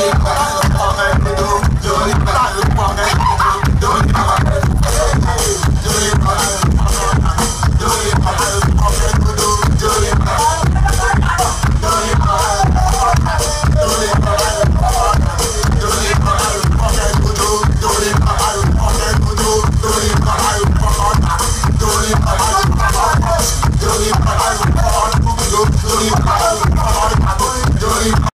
Charlie.